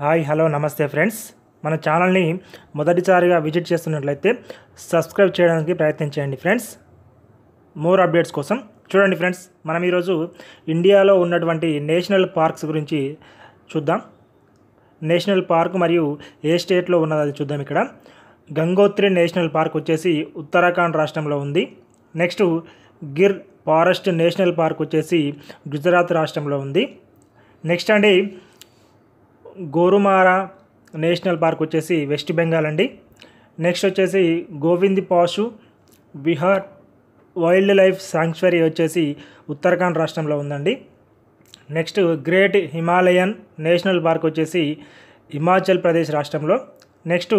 Hi hello నమస్తే friends. మన ఛానల్ని మొదటిసారిగా విజిట్ చేస్తున్నట్లయితే సబ్స్క్రైబ్ చేయడానికి ప్రయత్నించండి ఫ్రెండ్స్. మోర్ అప్డేట్స్ కోసం చూడండి ఫ్రెండ్స్ మనం ఈరోజు ఇండియాలో ఉన్నటువంటి నేషనల్ పార్క్స్ గురించి చూద్దాం. నేషనల్ పార్క్ మరియు ఏ స్టేట్లో ఉన్నది అది చూద్దాం ఇక్కడ. గంగోత్రి నేషనల్ పార్క్ వచ్చేసి ఉత్తరాఖండ్ రాష్ట్రంలో ఉంది. Next Gir forest national park వచ్చేసి గుజరాత్ రాష్ట్రంలో ఉంది. నెక్స్ట్ అండి గోరుమారా నేషనల్ పార్క్ వచ్చేసి వెస్ట్ బెంగాల్ అండి. నెక్స్ట్ వచ్చేసి Govind Pashu Bihar wild life sanctuary వచ్చేసి ఉత్తరాఖండ్ రాష్ట్రంలో ఉందండి. Next great Himalayan national park వచ్చేసి హిమాచల్ ప్రదేశ్ రాష్ట్రంలో. నెక్స్ట్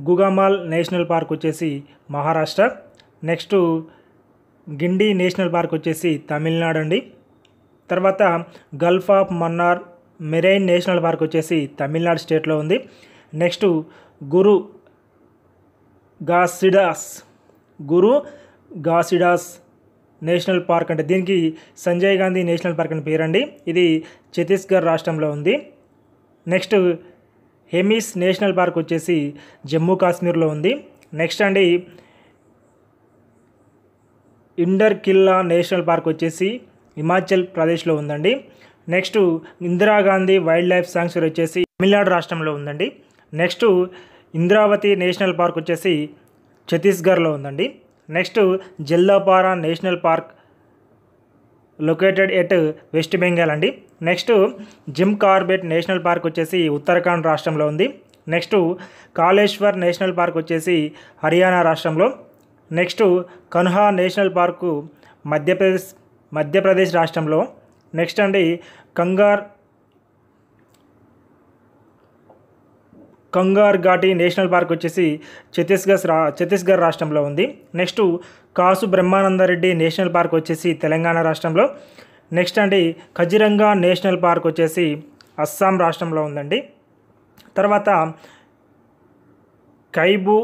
గుగమాల్ నేషనల్ పార్క్ వచ్చేసి Maharashtra. Next Guindy national park వచ్చేసి తమిళనాడు అండి. తర్వాత gulf of Mannar marine national park వచ్చేసి తమిళనాడు స్టేట్లో ఉంది. Next Guru Ghasidas Guru Ghasidas national park అంటే దీనికి సంజయ్ గాంధీ నేషనల్ పార్క్ అని పేరండి. ఇది ఛత్తీస్గఢ్ రాష్ట్రంలో ఉంది. నెక్స్ట్ హెమిస్ నేషనల్ పార్క్ వచ్చేసి జమ్మూ కాశ్మీర్లో ఉంది. నెక్స్ట్ అండి ఇండర్ కిల్లా నేషనల్ పార్క్ వచ్చేసి హిమాచల్ ప్రదేశ్లో ఉందండి. Next Indira Gandhi wild life sanctuary వచ్చేసి తమిళనాడు రాష్ట్రంలో ఉందండి. నెక్స్ట్ ఇంద్రావతి నేషనల్ పార్క్ వచ్చేసి ఛత్తీస్గఢ్లో ఉందండి. Next Jaldapara national park located at west Bengal అండి. Next Jim Corbett national park వచ్చేసి ఉత్తరాఖండ్ రాష్ట్రంలో ఉంది. నెక్స్ట్ కాళేశ్వర్ నేషనల్ పార్క్ వచ్చేసి హర్యానా రాష్ట్రంలో. Next Kanha national park Madhya Pradesh Madhya Pradesh రాష్ట్రంలో. నెక్స్ట్ అండి కంగార్ కంగార్ ఘాటి నేషనల్ పార్క్ వచ్చేసి ఛత్తీస్గఢ్ రా ఛత్తీస్గఢ్ రాష్ట్రంలో ఉంది. Next Kasu Brahmananda Reddy national park వచ్చేసి తెలంగాణ రాష్ట్రంలో. నెక్స్ట్ అండి ఖజిరంగా నేషనల్ పార్క్ వచ్చేసి అస్సాం రాష్ట్రంలో ఉందండి. తర్వాత కైబు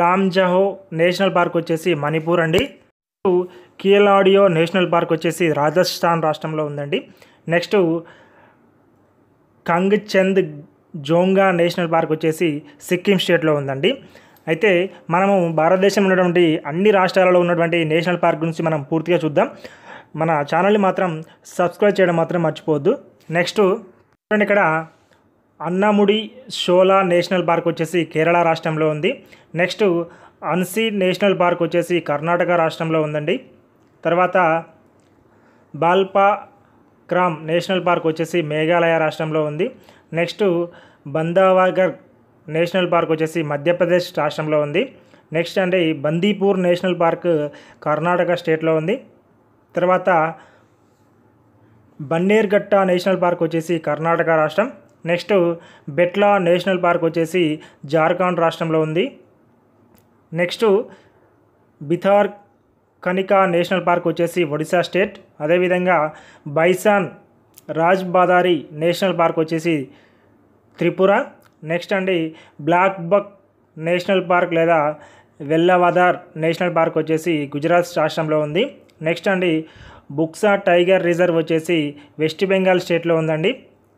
లామ్జహో నేషనల్ పార్క్ వచ్చేసి మణిపూర్ అండి. కియలాడియో నేషనల్ పార్క్ వచ్చేసి రాజస్థాన్ రాష్ట్రంలో ఉందండి. Next Khangchendzonga national park వచ్చేసి సిక్కిం స్టేట్లో ఉందండి. అయితే మనము భారతదేశంలో ఉన్నటువంటి అన్ని రాష్ట్రాలలో ఉన్నటువంటి నేషనల్ పార్క్ గురించి మనం పూర్తిగా చూద్దాం. మన ఛానల్ని మాత్రం సబ్స్క్రైబ్ చేయడం మాత్రం మర్చిపోవద్దు. నెక్స్ట్ చూడండి ఇక్కడ అన్నముడి షోలా నేషనల్ పార్క్ వచ్చేసి కేరళ రాష్ట్రంలో ఉంది. నెక్స్ట్ అన్సీ నేషనల్ పార్క్ వచ్చేసి కర్ణాటక రాష్ట్రంలో ఉందండి. తర్వాత బాల్పా క్రామ్ నేషనల్ పార్క్ వచ్చేసి మేఘాలయ రాష్ట్రంలో ఉంది. నెక్స్ట్ బందావాగర్ నేషనల్ పార్క్ వచ్చేసి మధ్యప్రదేశ్ రాష్ట్రంలో ఉంది. నెక్స్ట్ అంటే బందీపూర్ నేషనల్ పార్క్ కర్ణాటక స్టేట్లో ఉంది. తర్వాత బన్నేర్ఘట్ట నేషనల్ పార్క్ వచ్చేసి కర్ణాటక రాష్ట్రం. నెక్స్ట్ బెట్లా నేషనల్ పార్క్ వచ్చేసి జార్ఖండ్ రాష్ట్రంలో ఉంది. Next Bhitarkanika national park వచ్చేసి ఒడిశా స్టేట్. అదేవిధంగా bison Rajbari national park వచ్చేసి త్రిపుర. నెక్స్ట్ అండి బ్లాక్ బక్ నేషనల్ పార్క్ లేదా వెల్లవదార్ నేషనల్ పార్క్ వచ్చేసి గుజరాత్ రాష్ట్రంలో ఉంది. నెక్స్ట్ అండి బుక్సా టైగర్ రిజర్వ్ వచ్చేసి వెస్ట్ బెంగాల్ స్టేట్లో ఉందండి.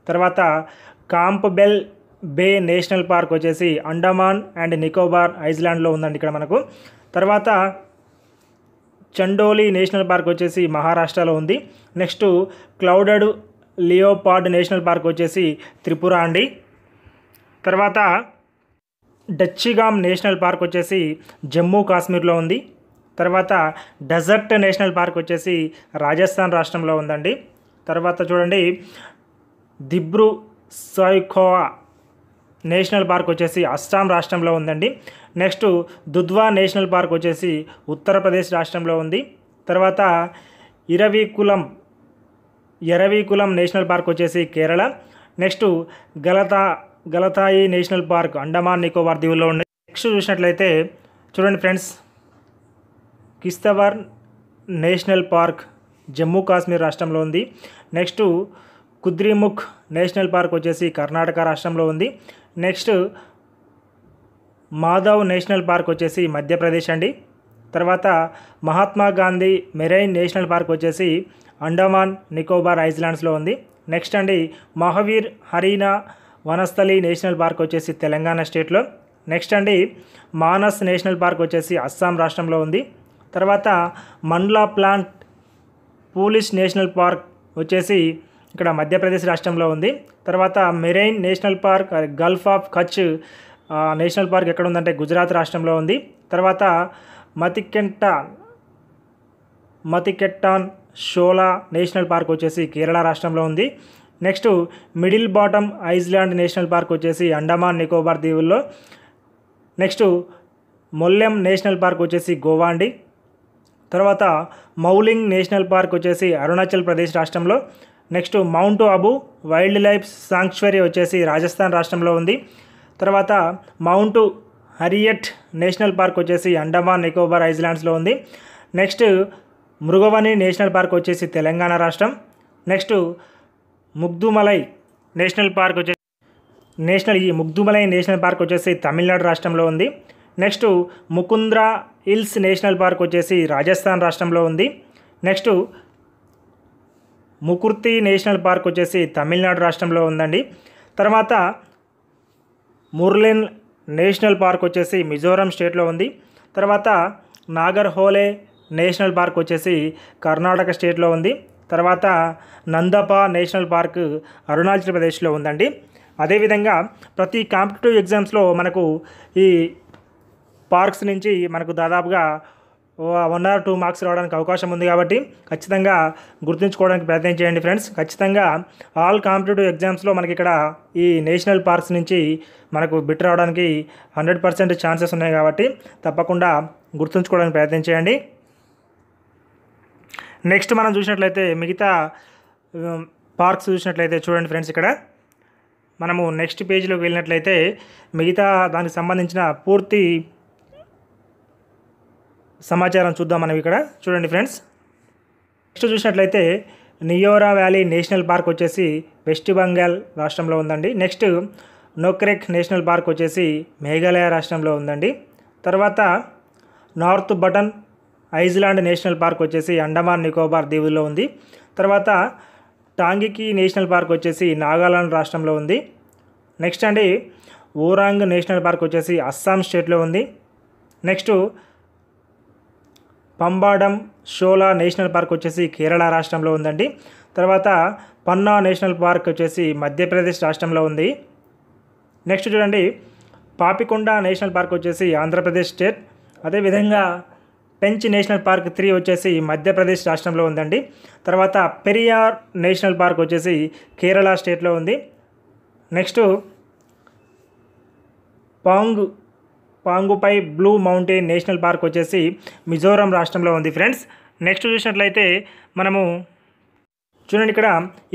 తర్వాత కాంప్బెల్ బే నేషనల్ పార్క్ వచ్చేసి అండమాన్ అండ్ నికోబార్ ఐస్లాండ్లో ఉందండి ఇక్కడ మనకు. తర్వాత చండోలి నేషనల్ పార్క్ వచ్చేసి మహారాష్ట్రలో ఉంది. Next clouded leopard national park వచ్చేసి త్రిపుర అండి. తర్వాత డచ్చిగామ్ నేషనల్ పార్క్ వచ్చేసి జమ్మూ కాశ్మీర్లో ఉంది. తర్వాత డెజర్ట్ నేషనల్ పార్క్ వచ్చేసి రాజస్థాన్ రాష్ట్రంలో ఉందండి. తర్వాత చూడండి దిబ్రు సైఖోవా నేషనల్ పార్క్ వచ్చేసి అస్సాం రాష్ట్రంలో ఉందండి. నెక్స్ట్ దుద్వా నేషనల్ పార్క్ వచ్చేసి ఉత్తరప్రదేశ్ రాష్ట్రంలో ఉంది. తర్వాత ఇరవీకులం ఎరవీకులం నేషనల్ పార్క్ వచ్చేసి Kerala. Next Galathea Galathea national park Andaman Nicobar దీవుల్లో ఉంది నెక్స్ట్ చూసినట్లయితే చూడండి friends Kishtwar national park Jammu Kashmir రాష్ట్రంలో ఉంది. నెక్స్ట్ కుద్రిముఖ్ నేషనల్ పార్క్ వచ్చేసి కర్ణాటక రాష్ట్రంలో ఉంది. నెక్స్ట్ మాధవ్ నేషనల్ పార్క్ వచ్చేసి మధ్యప్రదేశ్ అండి. తర్వాత Mahatma Gandhi marine national park వచ్చేసి అండమాన్ నికోబార్ ఐస్లాండ్స్లో ఉంది. నెక్స్ట్ అండి మహావీర్ హరీనా వనస్థలి నేషనల్ పార్క్ వచ్చేసి తెలంగాణ స్టేట్లో. నెక్స్ట్ అండి మానస్ నేషనల్ పార్క్ వచ్చేసి అస్సాం రాష్ట్రంలో ఉంది. తర్వాత Mandla plant fossils national park వచ్చేసి ఇక్కడ మధ్యప్రదేశ్ రాష్ట్రంలో ఉంది. తర్వాత marine national park gulf of Kutch national park ఎక్కడ ఉందంటే గుజరాత్ రాష్ట్రంలో ఉంది. తర్వాత మతికెంట మతికెట్టాన్ షోలా నేషనల్ పార్క్ వచ్చేసి కేరళ రాష్ట్రంలో ఉంది. Next middle button island national park వచ్చేసి అండమాన్ నికోబార్ దీవుల్లో. నెక్స్ట్ మొల్లెం నేషనల్ పార్క్ వచ్చేసి గోవాండి. తర్వాత మౌలింగ్ నేషనల్ పార్క్ వచ్చేసి అరుణాచల్ ప్రదేశ్ రాష్ట్రంలో. Next mount Abu wildlife sanctuary వచ్చేసి రాజస్థాన్ రాష్ట్రంలో ఉంది. తర్వాత మౌంట్ హరియట్ నేషనల్ పార్క్ వచ్చేసి అండమాన్ నికోబార్ ఐజ్లాండ్స్లో ఉంది. నెక్స్ట్ మృగవని నేషనల్ పార్క్ వచ్చేసి తెలంగాణ రాష్ట్రం. నెక్స్ట్ ముగ్దుమలై నేషనల్ పార్క్ వచ్చేసి నేషనల్ ఈ ముగ్దుమలై నేషనల్ పార్క్ వచ్చేసి తమిళనాడు రాష్ట్రంలో ఉంది. Next Mukundra hills national park వచ్చేసి రాజస్థాన్ రాష్ట్రంలో ఉంది. నెక్స్ట్ ముకుర్తి నేషనల్ పార్క్ వచ్చేసి తమిళనాడు రాష్ట్రంలో ఉందండి. తర్వాత ముర్లిన్ నేషనల్ పార్క్ వచ్చేసి మిజోరం స్టేట్లో ఉంది. తర్వాత నాగర్ హోలే నేషనల్ పార్క్ వచ్చేసి కర్ణాటక స్టేట్లో ఉంది. తర్వాత నందపా నేషనల్ పార్క్ అరుణాచల్ ప్రదేశ్లో ఉందండి. అదేవిధంగా ప్రతి కాంపిటేటివ్ ఎగ్జామ్స్లో మనకు ఈ పార్క్స్ నుంచి మనకు దాదాపుగా వన్ ఆర్ టూ మార్క్స్ రావడానికి అవకాశం ఉంది కాబట్టి ఖచ్చితంగా గుర్తుంచుకోవడానికి ప్రయత్నం చేయండి ఫ్రెండ్స్. ఖచ్చితంగా ఆల్ కాంపిటేటివ్ ఎగ్జామ్స్లో మనకి ఇక్కడ ఈ నేషనల్ పార్క్స్ నుంచి మనకు బిట్ రావడానికి హండ్రెడ్ పర్సెంట్ ఛాన్సెస్ ఉన్నాయి కాబట్టి తప్పకుండా గుర్తుంచుకోవడానికి ప్రయత్నం చేయండి. నెక్స్ట్ మనం చూసినట్లయితే మిగతా పార్క్స్ చూసినట్లయితే చూడండి ఫ్రెండ్స్ ఇక్కడ. మనము నెక్స్ట్ పేజీలోకి వెళ్ళినట్లయితే మిగతా దానికి సంబంధించిన పూర్తి సమాచారం చూద్దాం మనం ఇక్కడ. చూడండి ఫ్రెండ్స్. నెక్స్ట్ చూసినట్లయితే నియోరా వ్యాలీ నేషనల్ పార్క్ వచ్చేసి వెస్ట్ బెంగాల్ రాష్ట్రంలో ఉందండి. నెక్స్ట్ నోక్రెక్ నేషనల్ పార్క్ వచ్చేసి మేఘాలయ రాష్ట్రంలో ఉందండి. తర్వాత north button island national park వచ్చేసి అండమాన్ నికోబార్ దీవుల్లో ఉంది. తర్వాత టాంగికి నేషనల్ పార్క్ వచ్చేసి నాగాలాండ్ రాష్ట్రంలో ఉంది. నెక్స్ట్ అండి ఓరాంగ్ నేషనల్ పార్క్ వచ్చేసి అస్సాం స్టేట్లో ఉంది. Next Pambadum Shola national park వచ్చేసి కేరళ రాష్ట్రంలో ఉందండి. తర్వాత పన్నా నేషనల్ పార్క్ వచ్చేసి మధ్యప్రదేశ్ రాష్ట్రంలో ఉంది. నెక్స్ట్ చూడండి పాపికొండ నేషనల్ పార్క్ వచ్చేసి ఆంధ్రప్రదేశ్ స్టేట్. అదేవిధంగా పెంచ్ నేషనల్ పార్క్ త్రీ వచ్చేసి మధ్యప్రదేశ్ రాష్ట్రంలో ఉందండి. తర్వాత పెరియార్ నేషనల్ పార్క్ వచ్చేసి కేరళ స్టేట్లో ఉంది. Next pong Phawngpui blue mountain national park వచ్చేసి మిజోరం రాష్ట్రంలో ఉంది ఫ్రెండ్స్. నెక్స్ట్ చూసినట్లయితే మనము చూడండి ఇక్కడ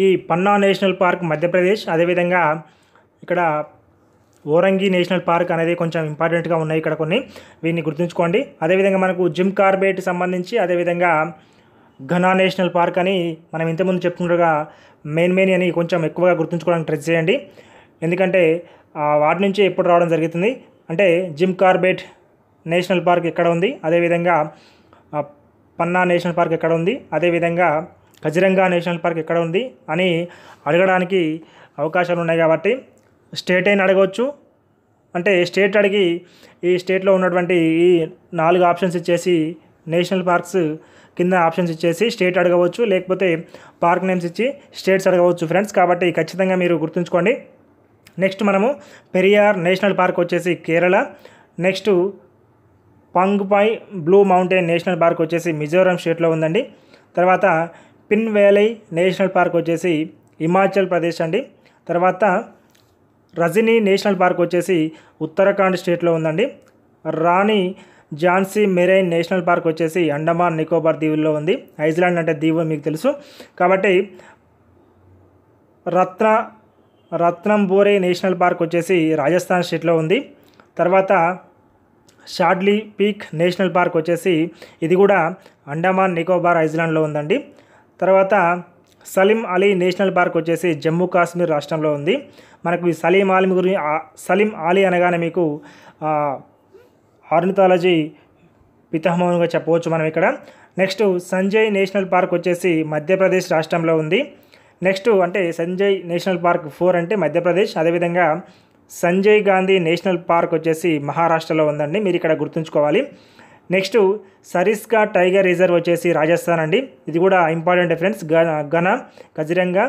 ఈ పన్నా నేషనల్ పార్క్ మధ్యప్రదేశ్ అదేవిధంగా ఇక్కడ ఓరంగి నేషనల్ పార్క్ అనేది కొంచెం ఇంపార్టెంట్గా ఉన్నాయి ఇక్కడ కొన్ని. వీటిని గుర్తుంచుకోండి. అదేవిధంగా మనకు జిమ్ కార్బేట్ సంబంధించి అదేవిధంగా ఘనా నేషనల్ పార్క్ అని మనం ఇంతకుముందు చెప్పుకున్నట్టుగా మెయిన్ మెయిన్ అని కొంచెం ఎక్కువగా గుర్తుంచుకోవడానికి ట్రై చేయండి. ఎందుకంటే వాటి నుంచి ఎప్పుడు రావడం జరుగుతుంది. అంటే జిమ్ కార్బేట్ నేషనల్ పార్క్ ఎక్కడ ఉంది? అదేవిధంగా పన్నా నేషనల్ పార్క్ ఎక్కడ ఉంది? అదేవిధంగా కజిరంగా నేషనల్ పార్క్ ఎక్కడ ఉంది? అని అడగడానికి అవకాశాలు ఉన్నాయి కాబట్టి స్టేట్ అయినా అడగవచ్చు. అంటే స్టేట్ అడిగి ఈ స్టేట్లో ఉన్నటువంటి ఈ నాలుగు ఆప్షన్స్ ఇచ్చేసి నేషనల్ పార్క్స్ కింద ఆప్షన్స్ ఇచ్చేసి స్టేట్ అడగవచ్చు. లేకపోతే పార్క్ నేమ్స్ ఇచ్చి స్టేట్స్ అడగవచ్చు ఫ్రెండ్స్. కాబట్టి ఖచ్చితంగా మీరు గుర్తుంచుకోండి. నెక్స్ట్ మనము పెరియార్ నేషనల్ పార్క్ వచ్చేసి Kerala. Next Phawngpui blue mountain national park వచ్చేసి మిజోరం స్టేట్లో ఉందండి. తర్వాత పిన్ వ్యాలీ నేషనల్ పార్క్ వచ్చేసి హిమాచల్ ప్రదేశ్ అండి. తర్వాత రజనీ నేషనల్ పార్క్ వచ్చేసి ఉత్తరాఖండ్ స్టేట్లో ఉందండి. Rani Jhansi marine national park వచ్చేసి అండమాన్ నికోబార్ దీవుల్లో ఉంది. ఐజ్లాండ్ అంటే దీవు మీకు తెలుసు. కాబట్టి రత్న రత్నంబోరే నేషనల్ పార్క్ వచ్చేసి రాజస్థాన్ స్టేట్లో ఉంది. తర్వాత షాడ్లీ పీక్ నేషనల్ పార్క్ వచ్చేసి ఇది కూడా అండమాన్ నికోబార్ ఐస్లాండ్లో ఉందండి. తర్వాత సలీం అలీ నేషనల్ పార్క్ వచ్చేసి జమ్మూ కాశ్మీర్ రాష్ట్రంలో ఉంది. మనకు ఈ సలీం అలీ గురించి సలీం అలీ అనగానే మీకు ఆర్నిథాలజీ పితామహునిగా చెప్పవచ్చు మనం ఇక్కడ. నెక్స్ట్ సంజయ్ నేషనల్ పార్క్ వచ్చేసి మధ్యప్రదేశ్ రాష్ట్రంలో ఉంది. నెక్స్ట్ అంటే సంజయ్ నేషనల్ పార్క్ ఫోర్ అంటే మధ్యప్రదేశ్. అదేవిధంగా సంజయ్ గాంధీ నేషనల్ పార్క్ వచ్చేసి మహారాష్ట్రలో ఉందండి. మీరు ఇక్కడ గుర్తుంచుకోవాలి. నెక్స్ట్ సరిస్కా టైగర్ రిజర్వ్ వచ్చేసి రాజస్థాన్ అండి. ఇది కూడా ఇంపార్టెంట్ ఫ్రెండ్స్. ఘన కజిరంగా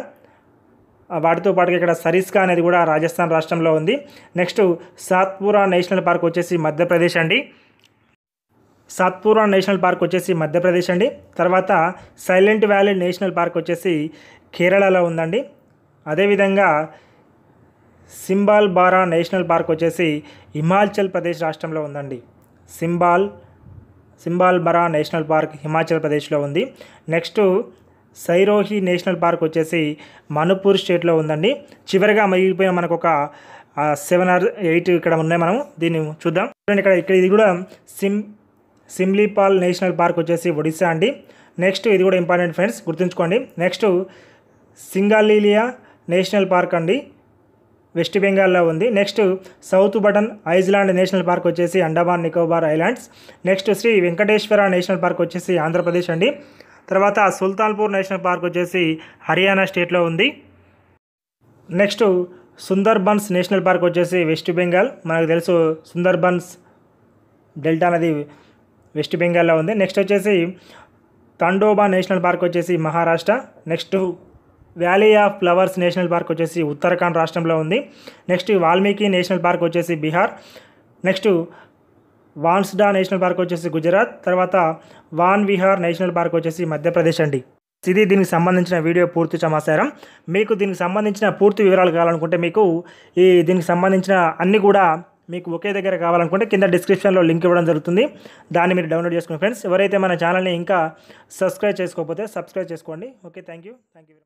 వాటితో పాటుగా ఇక్కడ సరిస్కా అనేది కూడా రాజస్థాన్ రాష్ట్రంలో ఉంది. నెక్స్ట్ సాత్పురా నేషనల్ పార్క్ వచ్చేసి మధ్యప్రదేశ్ అండి. సాత్పురా నేషనల్ పార్క్ వచ్చేసి మధ్యప్రదేశ్ అండి. తర్వాత సైలెంట్ వ్యాలీ నేషనల్ పార్క్ వచ్చేసి కేరళలో ఉందండి. అదేవిధంగా సింబాల్ బారా నేషనల్ పార్క్ వచ్చేసి హిమాచల్ ప్రదేశ్ రాష్ట్రంలో ఉందండి. Simbal Simbalbara national park Himachal ప్రదేశ్లో ఉంది. నెక్స్ట్ సైరోహి నేషనల్ పార్క్ వచ్చేసి మణిపూర్ స్టేట్లో ఉందండి. చివరిగా మిగిలిపోయిన మనకు ఒక సెవెన్ ఆర్ ఎయిట్ ఇక్కడ ఉన్నాయి మనం. దీన్ని చూద్దాం. చూడండి ఇక్కడ ఇక్కడ ఇది కూడా సిమ్ సిమ్లీపాల్ నేషనల్ పార్క్ వచ్చేసి ఒడిశా అండి. నెక్స్ట్ ఇది కూడా ఇంపార్టెంట్ ఫ్రెండ్స్ గుర్తుంచుకోండి. నెక్స్ట్ సింగాలీలియా నేషనల్ పార్క్ అండి. వెస్ట్ బెంగాల్లో ఉంది. Next south button island national park వచ్చేసి Andaman Nicobar islands. Next Shri Venkateswara national park వచ్చేసి ఆంధ్రప్రదేశ్ అండి. తర్వాత సుల్తాన్పూర్ నేషనల్ పార్క్ వచ్చేసి హర్యానా స్టేట్లో ఉంది. నెక్స్ట్ సుందర్బన్స్ నేషనల్ పార్క్ వచ్చేసి వెస్ట్ బెంగాల్. మనకు తెలుసు సుందర్బన్స్ డెల్టా అనేది వెస్ట్ బెంగాల్లో ఉంది. నెక్స్ట్ వచ్చేసి తండోబా నేషనల్ పార్క్ వచ్చేసి Maharashtra. Next valley of flowers national park వచ్చేసి ఉత్తరాఖండ్ రాష్ట్రంలో ఉంది. నెక్స్ట్ వాల్మీకి నేషనల్ పార్క్ వచ్చేసి Bihar. Next Vansda national park వచ్చేసి గుజరాత్. తర్వాత వాన్ విహార్ నేషనల్ పార్క్ వచ్చేసి మధ్యప్రదేశ్ అండి. ఇది దీనికి సంబంధించిన వీడియో పూర్తి సమాచారం. మీకు దీనికి సంబంధించిన పూర్తి వివరాలు కావాలనుకుంటే మీకు ఈ దీనికి సంబంధించిన అన్ని కూడా మీకు ఒకే దగ్గర కావాలనుకుంటే కింద డిస్క్రిప్షన్లో లింక్ ఇవ్వడం జరుగుతుంది. దాన్ని మీరు డౌన్లోడ్ చేసుకోండి ఫ్రెండ్స్ ఎవరైతే మన ఛానల్ని ఇంకా సబ్స్క్రైబ్ చేసుకోకపోతే సబ్స్క్రైబ్ చేసుకోండి. Okay thank you. Thank you.